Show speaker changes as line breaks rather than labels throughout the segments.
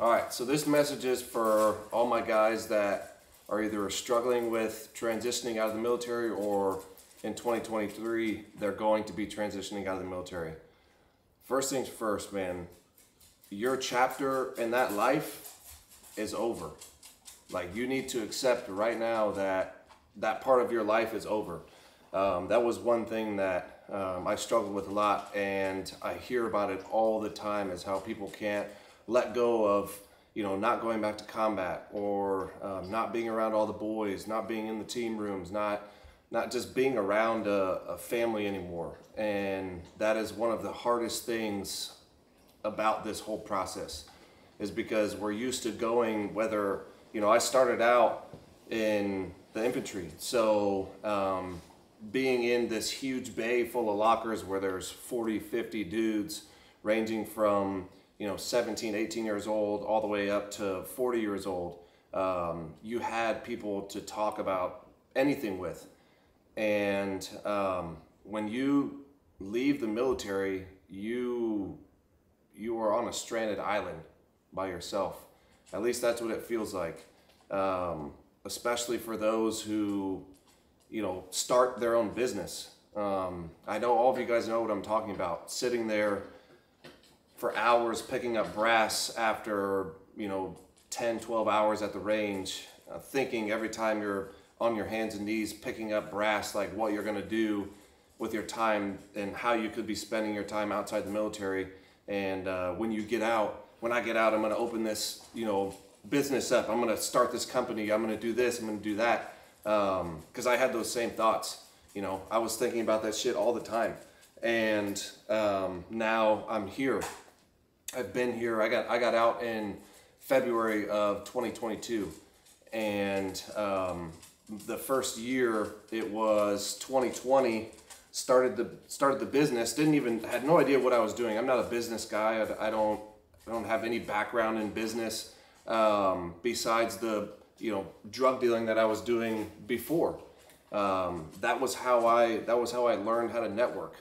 All right, so this message is for all my guys that are either struggling with transitioning out of the military or in 2023 they're going to be transitioning out of the military. First things first, man, your chapter in that life is over. Like you need to accept right now that that part of your life is over. Um, that was one thing that um, I struggled with a lot, and I hear about it all the time. Is how people can't let go of you know not going back to combat or um, not being around all the boys, not being in the team rooms, not not just being around a, a family anymore. And that is one of the hardest things about this whole process is because we're used to going whether you know I started out in the infantry, so um, being in this huge bay full of lockers where there's 40, 50 dudes ranging from, you know, 17, 18 years old all the way up to 40 years old. Um, you had people to talk about anything with. And um, when you leave the military, you you are on a stranded island by yourself. At least that's what it feels like. Um, especially for those who you know, start their own business. Um, I know all of you guys know what I'm talking about. Sitting there for hours picking up brass after, you know, 10, 12 hours at the range, uh, thinking every time you're on your hands and knees picking up brass, like what you're going to do with your time and how you could be spending your time outside the military. And uh, when you get out, when I get out, I'm going to open this, you know, business up. I'm going to start this company. I'm going to do this. I'm to do that because um, I had those same thoughts. You know, I was thinking about that shit all the time, and um, now I'm here. I've been here. I got I got out in February of 2022, and um, the first year it was 2020. Started the started the business. Didn't even had no idea what I was doing. I'm not a business guy. I, I don't I don't have any background in business um, besides the you know drug dealing that I was doing before. Um, that was how I that was how I learned how to network,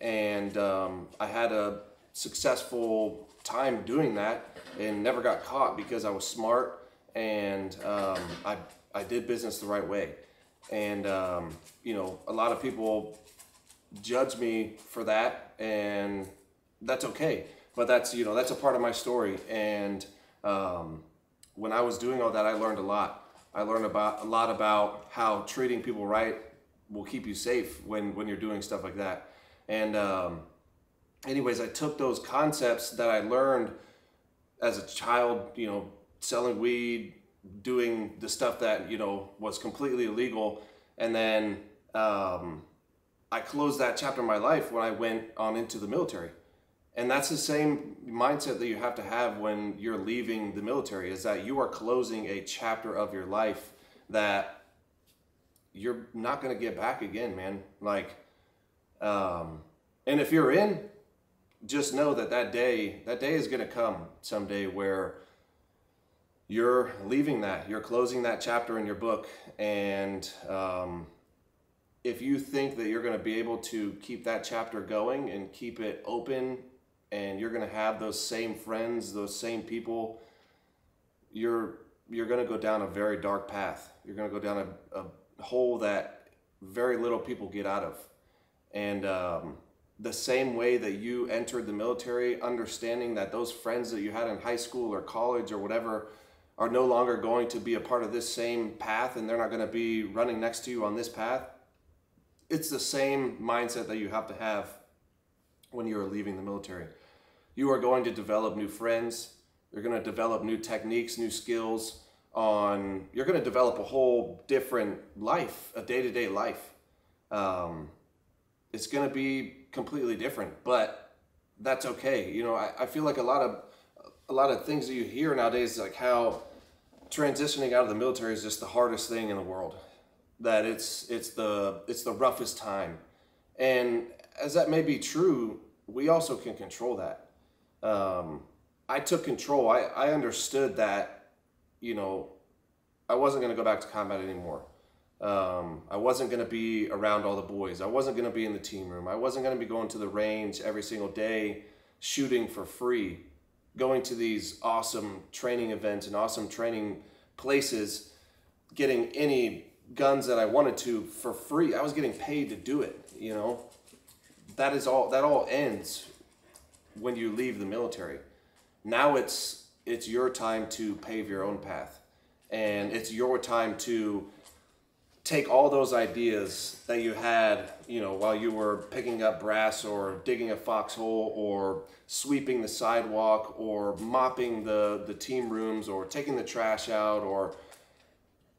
and um, I had a successful time doing that and never got caught because I was smart and um, I I did business the right way, and um, you know a lot of people judge me for that, and that's okay. But that's you know that's a part of my story, and um, when I was doing all that, I learned a lot. I learned about a lot about how treating people right will keep you safe when when you're doing stuff like that. And um, anyways, I took those concepts that I learned as a child, you know, selling weed, doing the stuff that you know was completely illegal, and then um, I closed that chapter of my life when I went on into the military. And that's the same mindset that you have to have when you're leaving the military is that you are closing a chapter of your life that you're not going to get back again, man. Like, um, and if you're in, just know that that day, that day is going to come someday where you're leaving that, you're closing that chapter in your book. And um, if you think that you're going to be able to keep that chapter going and keep it open and you're going to have those same friends, those same people, you're you're going to go down a very dark path. You're going to go down a, a hole that very little people get out of. And um, the same way that you entered the military, understanding that those friends that you had in high school or college or whatever are no longer going to be a part of this same path and they're not going to be running next to you on this path. It's the same mindset that you have to have when you're leaving the military. You are going to develop new friends. You're going to develop new techniques, new skills on, you're going to develop a whole different life, a day-to-day life. Um, it's going to be completely different, but that's okay. You know, I, I feel like a lot of, a lot of things that you hear nowadays, like how transitioning out of the military is just the hardest thing in the world. That it's, it's the, it's the roughest time. And as that may be true, we also can control that. Um, I took control. I, I understood that, you know, I wasn't going to go back to combat anymore. Um, I wasn't going to be around all the boys. I wasn't going to be in the team room. I wasn't going to be going to the range every single day shooting for free. going to these awesome training events and awesome training places, getting any guns that I wanted to for free. I was getting paid to do it, you know. That is all that all ends when you leave the military. Now it's it's your time to pave your own path. And it's your time to take all those ideas that you had, you know, while you were picking up brass or digging a foxhole or sweeping the sidewalk or mopping the, the team rooms or taking the trash out or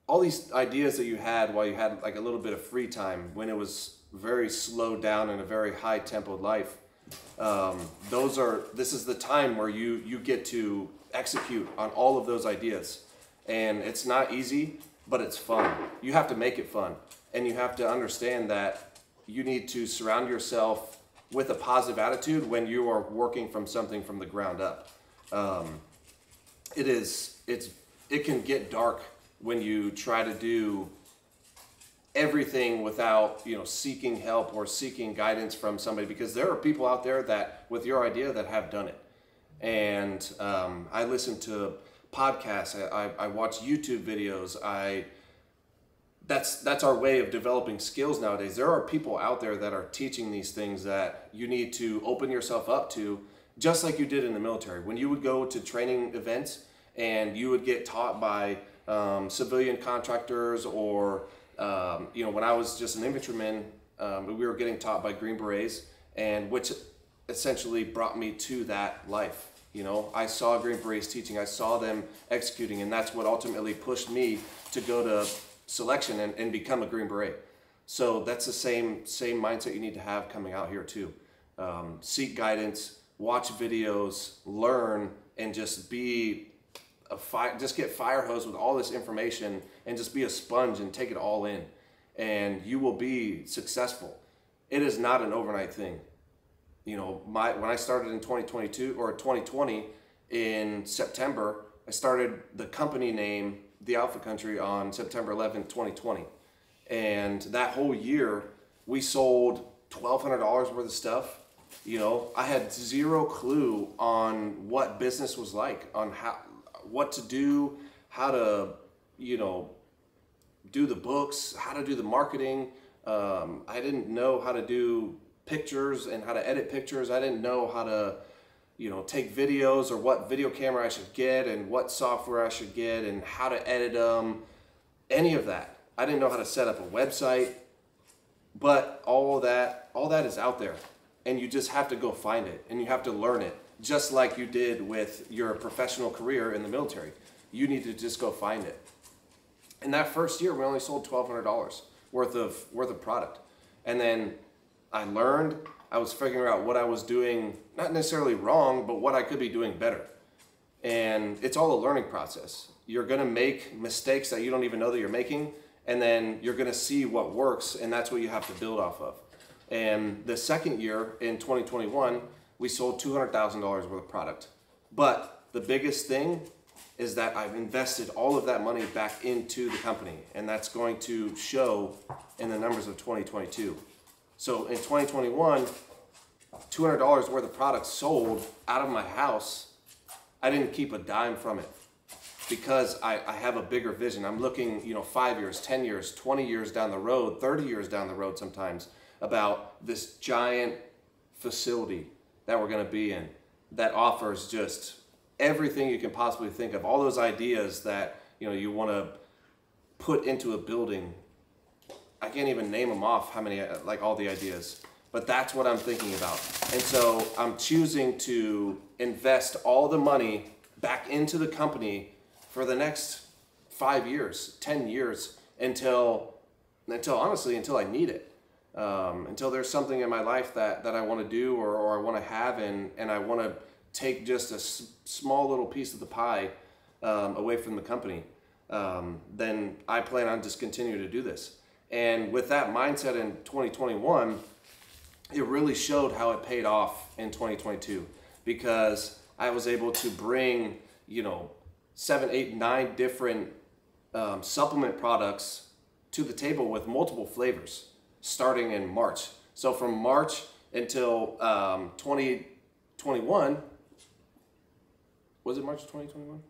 all these ideas that you had while you had like a little bit of free time when it was very slowed down in a very high tempo life. Um, those are, this is the time where you, you get to execute on all of those ideas. And it's not easy, but it's fun. You have to make it fun. And you have to understand that you need to surround yourself with a positive attitude when you are working from something from the ground up. Um, it is, it's, it can get dark when you try to do everything without you know seeking help or seeking guidance from somebody because there are people out there that with your idea that have done it and um, i listen to podcasts I, I, I watch youtube videos i that's that's our way of developing skills nowadays. There are people out there that are teaching these things that you need to open yourself up to just like you did in the military. When you would go to training events and you would get taught by um, civilian contractors or um, you know when i was just an infantryman um, we were getting taught by green berets and which essentially brought me to that life you know i saw green berets teaching i saw them executing and that's what ultimately pushed me to go to selection and, and become a green beret so that's the same same mindset you need to have coming out here too um, seek guidance watch videos learn and just be a fire, just get fire hose with all this information and just be a sponge and take it all in, and you will be successful. It is not an overnight thing. You know, my when I started in 2022 or 2020 in September, I started the company name The Alpha Country on September 11th, 2020, and that whole year we sold $1,200 worth of stuff you know i had zero clue on what business was like on how what to do, how to, you know, do the books, how to do the marketing. Um, I didn't know how to do pictures and how to edit pictures. I didn't know how to, you know, take videos or what video camera I should get and what software I should get and how to edit them. Any of that. I didn't know how to set up a website. But all that, all that is out there. And you just have to go find it and you have to learn it just like you did with your professional career in the military. You need to just go find it. In that first year, we only sold $1,200 worth of, worth of product. And then I learned, I was figuring out what I was doing, not necessarily wrong, but what I could be doing better. And it's all a learning process. You're gonna make mistakes that you don't even know that you're making, and then you're gonna see what works, and that's what you have to build off of. And the second year in 2021, we sold $200,000 worth of product. But the biggest thing is that I've invested all of that money back into the company, and that's going to show in the numbers of 2022. So in 2021, $200 worth of products sold out of my house. I didn't keep a dime from it because I, I have a bigger vision. I'm looking, you know, five years, 10 years, 20 years down the road, 30 years down the road sometimes about this giant facility that we're going to be in that offers just everything you can possibly think of all those ideas that you know you want to put into a building i can't even name them off how many like all the ideas but that's what i'm thinking about and so i'm choosing to invest all the money back into the company for the next five years ten years until until honestly until i need it um, until there's something in my life that, that I want to do or, or I want to have and, and I want to take just a s- small little piece of the pie um, away from the company, um, then I plan on just continuing to do this. And with that mindset in 2021, it really showed how it paid off in 2022 because I was able to bring, you know, seven, eight, nine different um, supplement products to the table with multiple flavors starting in March. So from March until um, 2021, Was it March of 2021?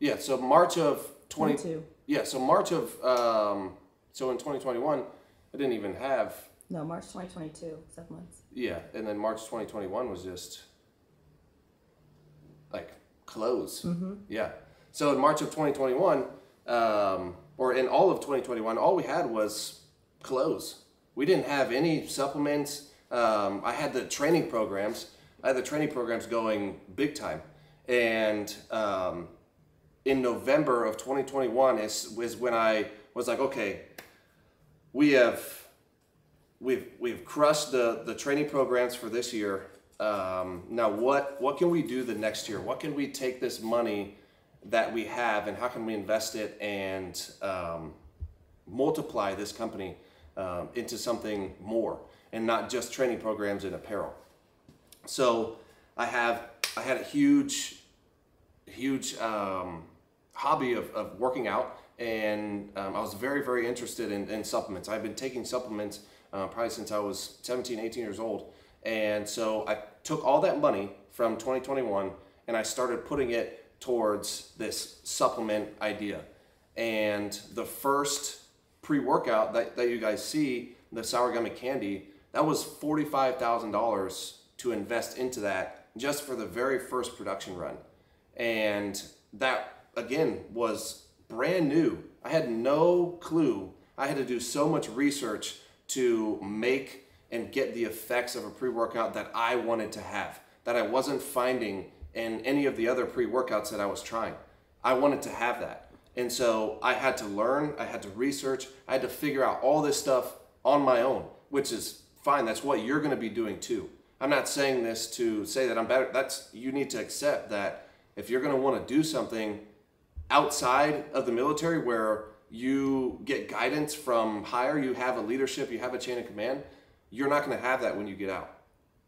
Yeah, so March of 20.
22.
Yeah, so March of um, so in 2021, I didn't even have
No, March 2022, seven months.
yeah, and then March 2021 was just like close. Yeah. So in March of 2021, um, or in all of 2021, all we had was clothes. We didn't have any supplements. Um, I had the training programs. I had the training programs going big time, and um, in November of 2021 is was when I was like, okay, we have we've we've crushed the the training programs for this year. Um, now, what what can we do the next year? What can we take this money that we have, and how can we invest it and um, multiply this company um, into something more, and not just training programs and apparel? So, I have I had a huge huge um, hobby of, of working out and um, i was very very interested in, in supplements. I've been taking supplements uh, probably since i was 17 18 years old. And so i took all that money from 2021 and i started putting it towards this supplement idea. And the first pre-workout that, that you guys see the sour gummy candy that was $45000 to invest into that just for the very first production run. And that again was brand new. I had no clue. I had to do so much research to make and get the effects of a pre-workout that I wanted to have that I wasn't finding in any of the other pre-workouts that I was trying. I wanted to have that. And so I had to learn, I had to research, I had to figure out all this stuff on my own, which is fine. That's what you're going to be doing too. I'm not saying this to say that I'm better. That's you need to accept that if you're going to want to do something outside of the military where you get guidance from higher, you have a leadership, you have a chain of command, you're not going to have that when you get out.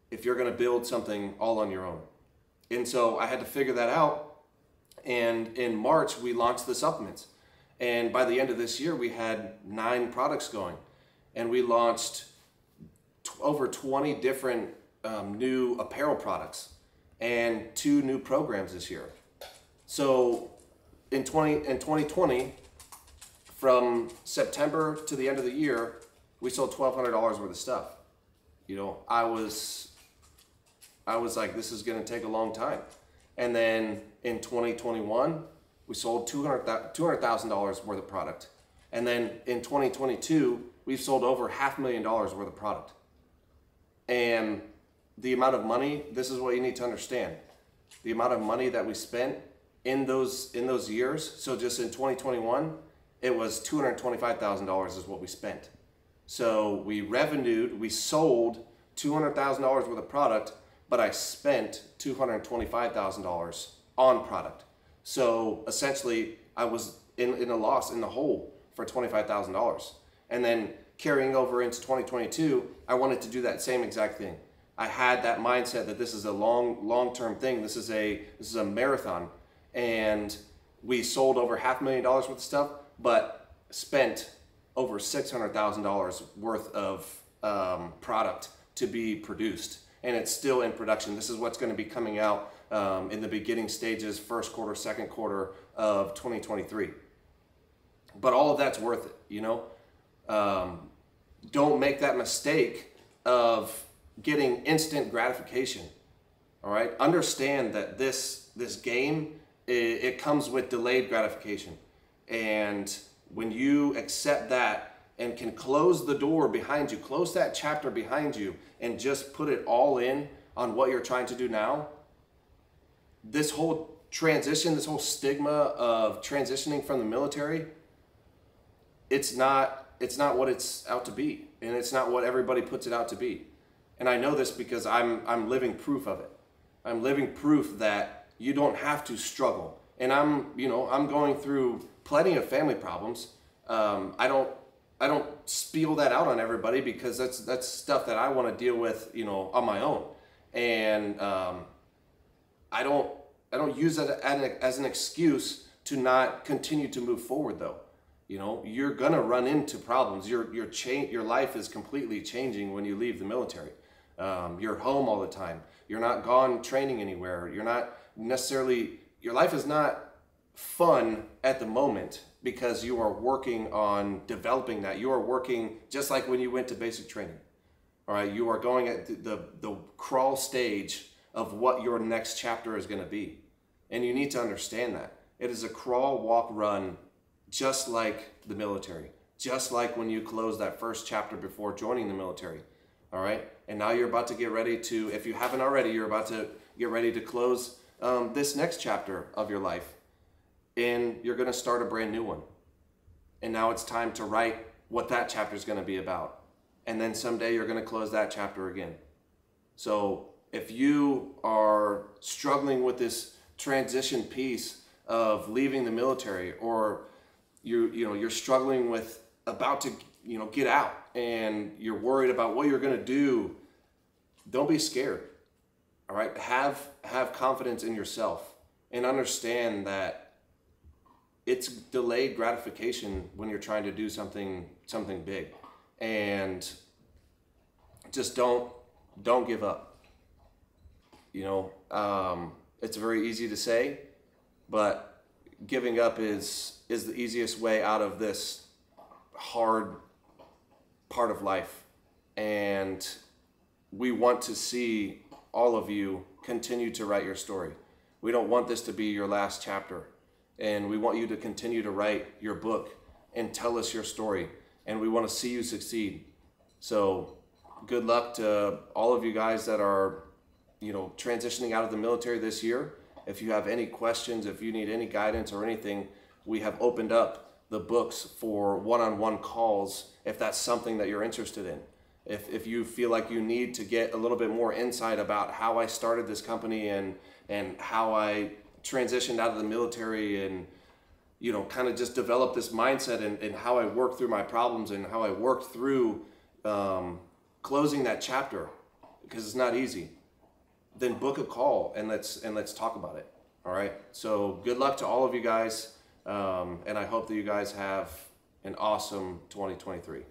If you're going to build something all on your own. And so I had to figure that out. And in March, we launched the supplements. And by the end of this year, we had nine products going. And we launched over 20 different um, new apparel products and two new programs this year. So in 20 in 2020, from September to the end of the year, we sold twelve hundred dollars worth of stuff. You know, I was I was like, this is gonna take a long time. And then in 2021, we sold $200,000 worth of product. And then in 2022, we've sold over half a million dollars worth of product. And the amount of money, this is what you need to understand. The amount of money that we spent in those in those years. So just in 2021, it was $225,000 is what we spent. So we revenued, we sold $200,000 worth of product, but I spent $225,000 on product. So essentially, I was in, in a loss in the hole for $25,000. And then carrying over into 2022, I wanted to do that same exact thing. I had that mindset that this is a long, long-term thing. This is a this is a marathon, and we sold over half a million dollars worth of stuff, but spent over six hundred thousand dollars worth of um, product to be produced, and it's still in production. This is what's going to be coming out um, in the beginning stages, first quarter, second quarter of 2023. But all of that's worth it, you know. Um, don't make that mistake of getting instant gratification. All right, understand that this this game it, comes with delayed gratification, and when you accept that and can close the door behind you, close that chapter behind you, and just put it all in on what you're trying to do now, this whole transition, this whole stigma of transitioning from the military, it's not it's not what it's out to be, and it's not what everybody puts it out to be. And I know this because I'm I'm living proof of it. I'm living proof that you don't have to struggle. And I'm you know I'm going through plenty of family problems. Um, I don't I don't spiel that out on everybody because that's that's stuff that I want to deal with you know on my own. And um, I don't I don't use that as an excuse to not continue to move forward though. You know, you're gonna run into problems. Your your change your life is completely changing when you leave the military. Um, you're home all the time. You're not gone training anywhere. You're not necessarily, your life is not fun at the moment because you are working on developing that. You are working just like when you went to basic training. All right, you are going at the, the, the crawl stage of what your next chapter is going to be. And you need to understand that. It is a crawl, walk, run, just like the military, just like when you close that first chapter before joining the military. All right, and now you're about to get ready to, if you haven't already, you're about to get ready to close um, this next chapter of your life. And you're going to start a brand new one. And now it's time to write what that chapter is going to be about. And then someday you're going to close that chapter again. So if you are struggling with this transition piece of leaving the military or you you know you're struggling with about to you know get out and you're worried about what you're going to do don't be scared all right? Have have confidence in yourself and understand that it's delayed gratification when you're trying to do something something big. And just don't don't give up. You know um, it's very easy to say but giving up is is the easiest way out of this hard part of life. And we want to see all of you continue to write your story. We don't want this to be your last chapter and we want you to continue to write your book and tell us your story and we want to see you succeed. So good luck to all of you guys that are you know transitioning out of the military this year. If you have any questions if you need any guidance or anything we have opened up the books for one-on-one calls if that's something that you're interested in if, if you feel like you need to get a little bit more insight about how i started this company and and how i transitioned out of the military and you know kind of just developed this mindset and, and how i worked through my problems and how i worked through um, closing that chapter. Because it's not easy. Then book a call and let's and let's talk about it all right? So good luck to all of you guys um, and i hope that you guys have an awesome 2023